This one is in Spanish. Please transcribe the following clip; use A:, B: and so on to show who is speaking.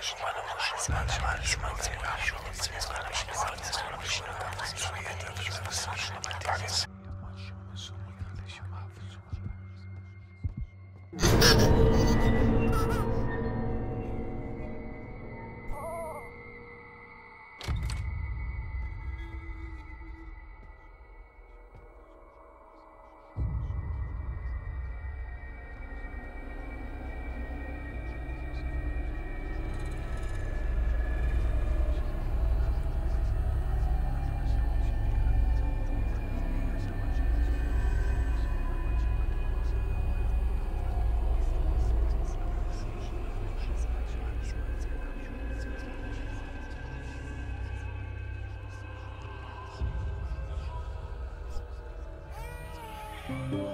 A: los humanos.
B: Thank you.